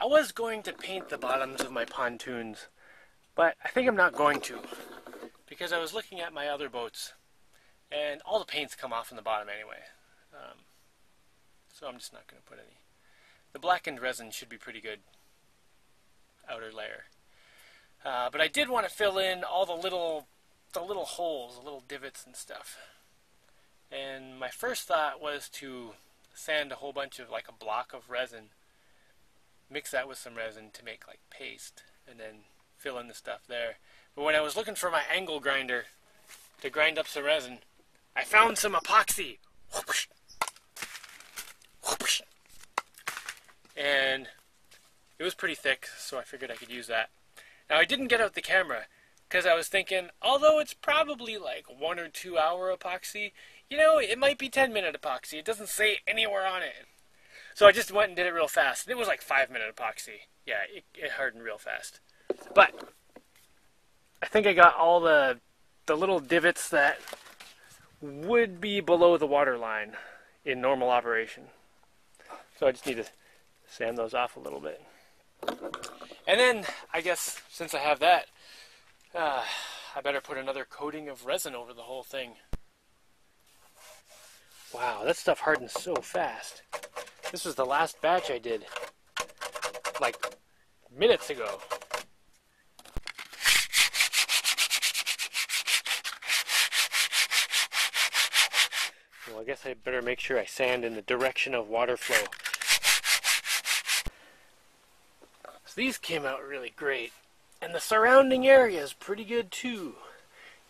I was going to paint the bottoms of my pontoons, but I think I'm not going to because I was looking at my other boats and all the paint's come off in the bottom anyway. Um, so I'm just not going to put any. The blackened resin should be pretty good outer layer. Uh, but I did want to fill in all the little the little holes, the little divots and stuff. And my first thought was to sand a whole bunch of like a block of resin, mix that with some resin to make like paste, and then fill in the stuff there. But when I was looking for my angle grinder to grind up some resin, I found some epoxy. And it was pretty thick, so I figured I could use that. Now I didn't get out the camera because I was thinking, although it's probably like one or two hour epoxy, you know, it might be 10 minute epoxy. It doesn't say anywhere on it. So I just went and did it real fast. It was like five minute epoxy. Yeah, it, it hardened real fast. But I think I got all the the little divots that would be below the water line in normal operation. So I just need to sand those off a little bit. And then, I guess, since I have that, uh, I better put another coating of resin over the whole thing. Wow, that stuff hardens so fast. This was the last batch I did, like, minutes ago. Well, I guess I better make sure I sand in the direction of water flow. So these came out really great. And the surrounding area is pretty good too.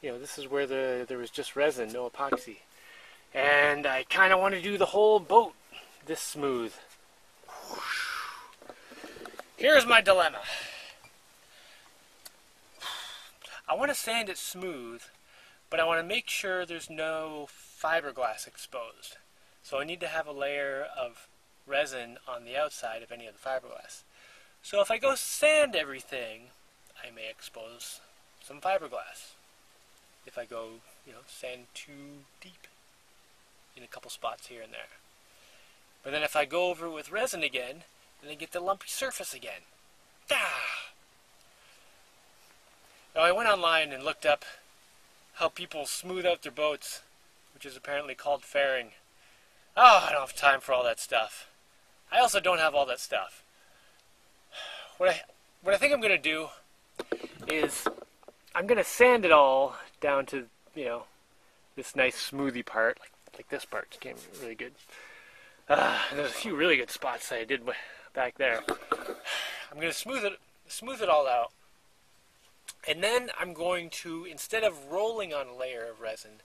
You know, this is where the there was just resin, no epoxy. And I kind of want to do the whole boat this smooth. Here's my dilemma. I want to sand it smooth, but I want to make sure there's no fiberglass exposed. So I need to have a layer of resin on the outside of any of the fiberglass. So if I go sand everything, I may expose some fiberglass. If I go, you know, sand too deep in a couple spots here and there. But then if I go over it with resin again, then I get the lumpy surface again. Ah! Now I went online and looked up how people smooth out their boats, which is apparently called fairing. Oh, I don't have time for all that stuff. I also don't have all that stuff. What I what I think I'm gonna do is I'm gonna sand it all down to you know this nice smoothie part, like like this part came really good. Uh, there's a few really good spots that I did back there. I'm gonna smooth it smooth it all out, and then I'm going to instead of rolling on a layer of resin,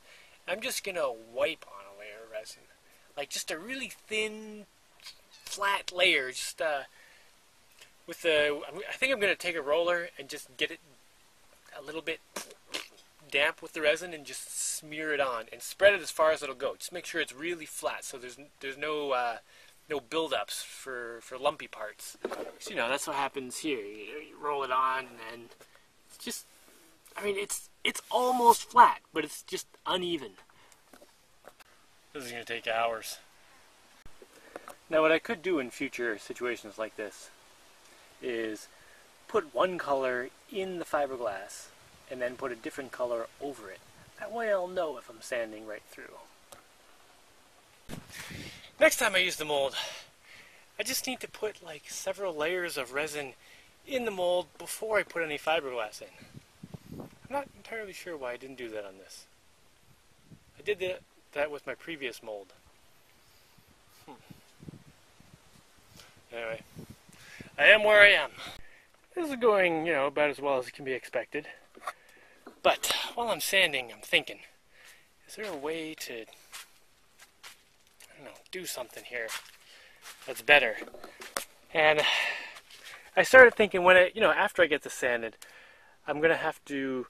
I'm just gonna wipe on a layer of resin, like just a really thin, flat layer, just uh with the, I think I'm going to take a roller and just get it a little bit damp with the resin and just smear it on and spread it as far as it'll go. Just make sure it's really flat so there's there's no uh, no buildups for for lumpy parts. So, you know that's what happens here. You, you roll it on and it's just I mean it's it's almost flat, but it's just uneven. This is to take hours. Now what I could do in future situations like this is put one color in the fiberglass and then put a different color over it. That way I'll know if I'm sanding right through. Next time I use the mold, I just need to put like several layers of resin in the mold before I put any fiberglass in. I'm not entirely sure why I didn't do that on this. I did that, that with my previous mold. Hmm. Anyway. I am where I am. This is going, you know, about as well as it can be expected. But while I'm sanding, I'm thinking, is there a way to, I don't know, do something here that's better? And I started thinking when I, you know, after I get this sanded, I'm going to have to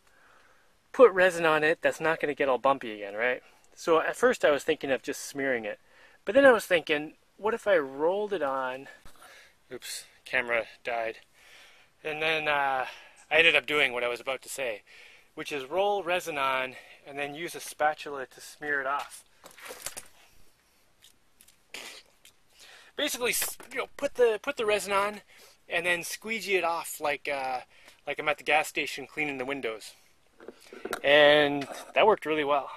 put resin on it that's not going to get all bumpy again, right? So at first I was thinking of just smearing it. But then I was thinking, what if I rolled it on, oops, camera died. And then uh, I ended up doing what I was about to say, which is roll resin on and then use a spatula to smear it off. Basically, you know, put the put the resin on, and then squeegee it off like uh, like I'm at the gas station cleaning the windows. And that worked really well.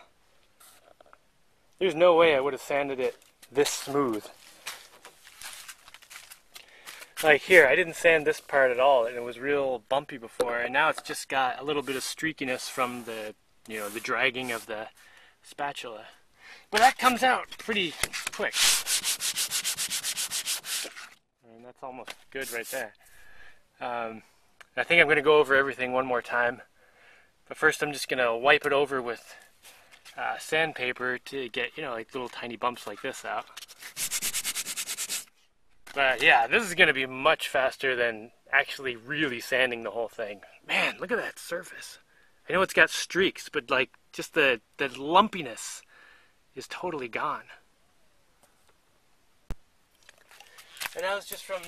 There's no way I would have sanded it this smooth. Like here, I didn't sand this part at all, and it was real bumpy before, and now it's just got a little bit of streakiness from the, you know, the dragging of the spatula. But that comes out pretty quick. And that's almost good right there. Um, I think I'm going to go over everything one more time. But first I'm just going to wipe it over with uh, sandpaper to get, you know, like little tiny bumps like this out. But yeah, this is going to be much faster than actually really sanding the whole thing. Man, look at that surface. I know it's got streaks, but like just the, the lumpiness is totally gone. And that was just from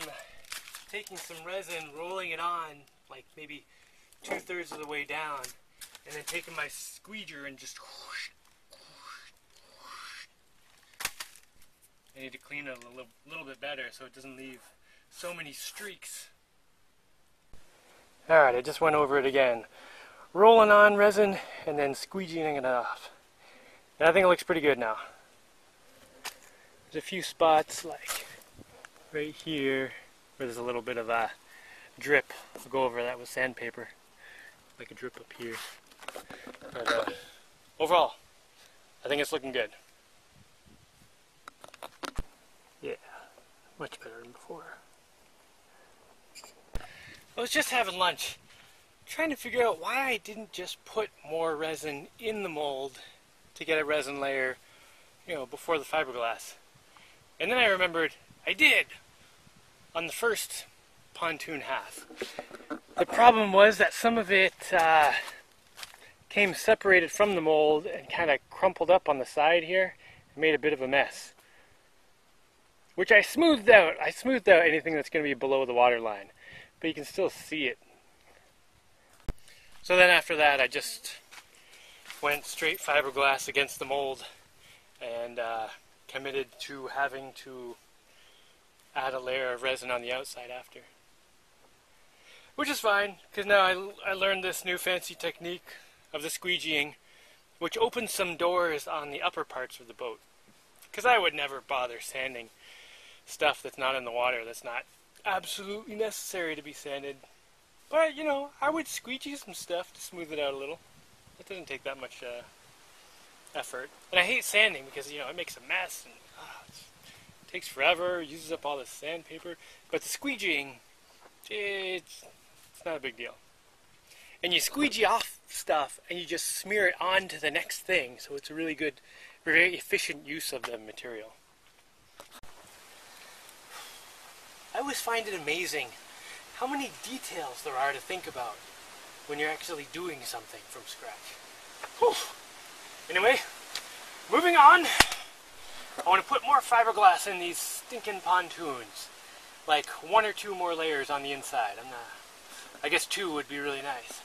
taking some resin, rolling it on, like maybe two thirds of the way down, and then taking my squeeger and just I need to clean it a little, little bit better so it doesn't leave so many streaks. Alright, I just went over it again. Rolling on resin and then squeegeeing it off. And I think it looks pretty good now. There's a few spots like right here where there's a little bit of a drip. I'll go over that with sandpaper. Like a drip up here. But uh, overall, I think it's looking good. Yeah, much better than before. I was just having lunch, trying to figure out why I didn't just put more resin in the mold to get a resin layer, you know, before the fiberglass. And then I remembered I did on the first pontoon half. The problem was that some of it uh, came separated from the mold and kind of crumpled up on the side here and made a bit of a mess which I smoothed out. I smoothed out anything that's going to be below the water line, but you can still see it. So then after that, I just went straight fiberglass against the mold and uh, committed to having to add a layer of resin on the outside after. Which is fine, because now I, I learned this new fancy technique of the squeegeeing, which opens some doors on the upper parts of the boat. Because I would never bother sanding stuff that's not in the water that's not absolutely necessary to be sanded. But, you know, I would squeegee some stuff to smooth it out a little. It doesn't take that much uh, effort. And I hate sanding because, you know, it makes a mess and uh, it takes forever, uses up all the sandpaper. But the squeegeeing, it's, it's not a big deal. And you squeegee off stuff and you just smear it onto the next thing. So it's a really good, very efficient use of the material. I always find it amazing how many details there are to think about when you're actually doing something from scratch. Whew. Anyway, moving on. I want to put more fiberglass in these stinking pontoons. Like one or two more layers on the inside. I'm not, I guess two would be really nice.